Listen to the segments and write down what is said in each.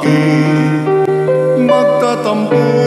maki magtatampo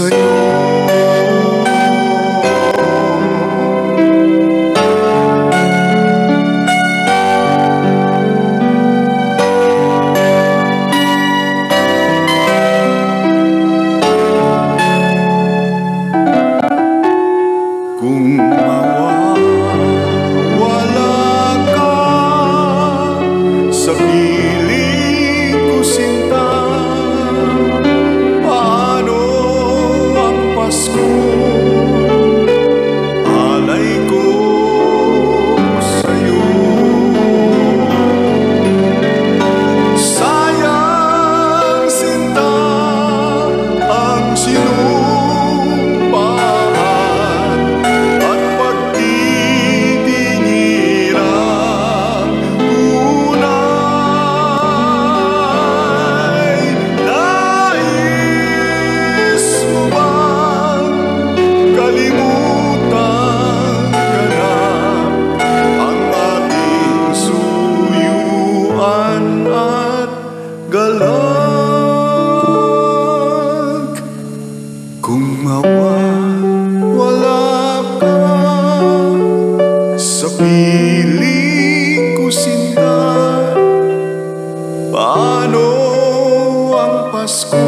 sa'yo. Kung sa piling school. Piling ko sinta. Paano ang Pasko